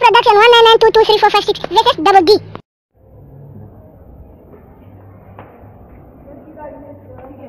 Production 199223456 VSS double D. ठीक है